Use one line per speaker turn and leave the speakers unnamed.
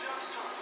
just